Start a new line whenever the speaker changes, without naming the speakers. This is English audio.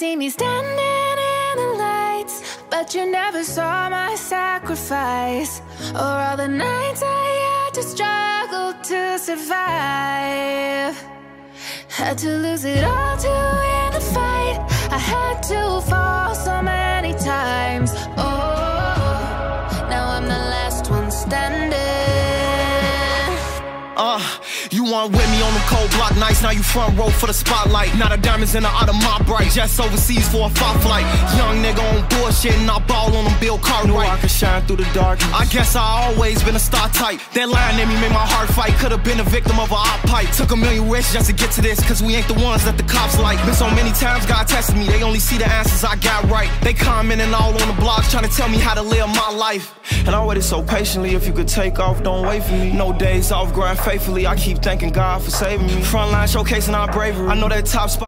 see me standing in the lights, but you never saw my sacrifice. Or all the nights I had to struggle to survive. Had to lose it all to
Uh, you weren't with me on them cold block nights, now you front row for the spotlight. Now the diamonds in the out of my bright, just overseas for a fight flight. Young nigga on bullshit and I ball on them Bill Cartwright. Knew I could shine through the dark. I guess I always been a star type. That line in me made my heart fight. Could've been a victim of a op pipe. Took a million risks just to get to this, cause we ain't the ones that the cops like. Been so many times God tested me, they only see the answers I got right. They commenting all on the blogs trying to tell me how to live my life. And I waited so patiently, if you could take off, don't wait for me. No days off, grind faithfully. I keep thanking God for saving me. Frontline showcasing our bravery. I know that top spot.